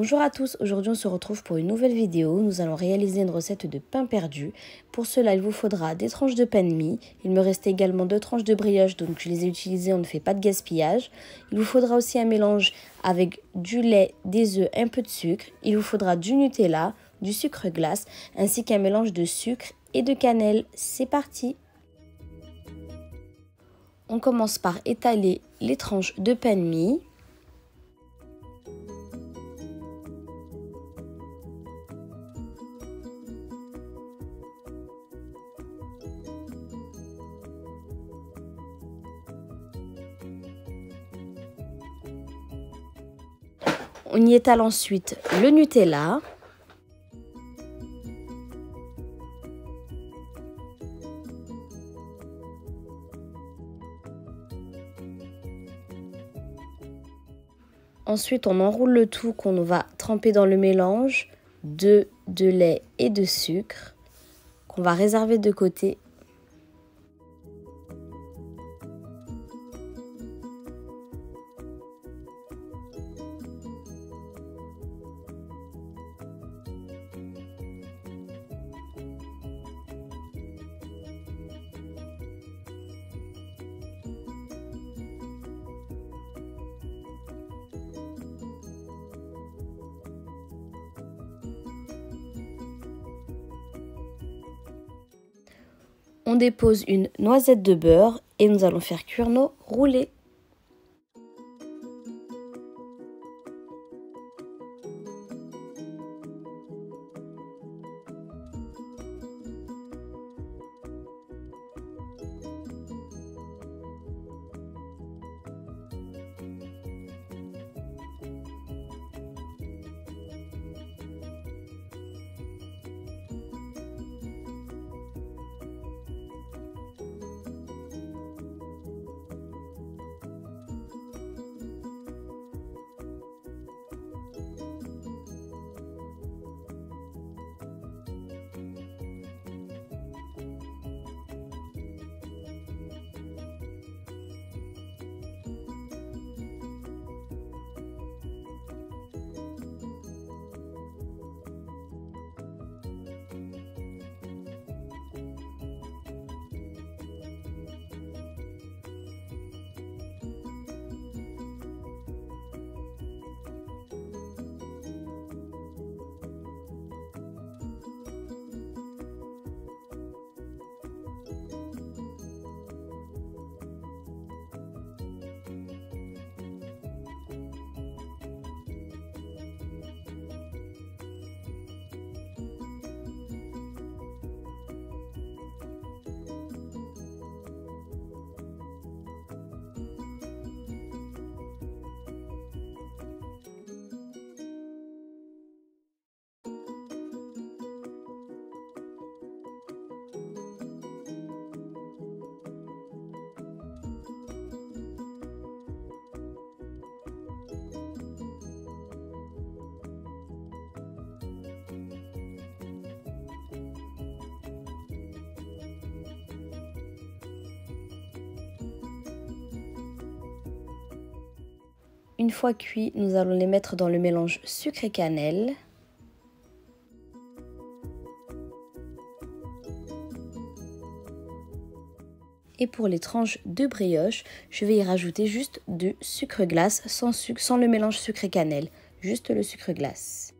Bonjour à tous, aujourd'hui on se retrouve pour une nouvelle vidéo. Nous allons réaliser une recette de pain perdu. Pour cela, il vous faudra des tranches de pain de mie. Il me reste également deux tranches de brioche, donc je les ai utilisées, on ne fait pas de gaspillage. Il vous faudra aussi un mélange avec du lait, des œufs, un peu de sucre. Il vous faudra du Nutella, du sucre glace, ainsi qu'un mélange de sucre et de cannelle. C'est parti On commence par étaler les tranches de pain de mie. On y étale ensuite le Nutella. Ensuite, on enroule le tout qu'on va tremper dans le mélange de, de lait et de sucre qu'on va réserver de côté On dépose une noisette de beurre et nous allons faire cuire nos roulés. Une fois cuits, nous allons les mettre dans le mélange sucre et cannelle. Et pour les tranches de brioche, je vais y rajouter juste du sucre glace sans, sans le mélange sucre et cannelle, juste le sucre glace.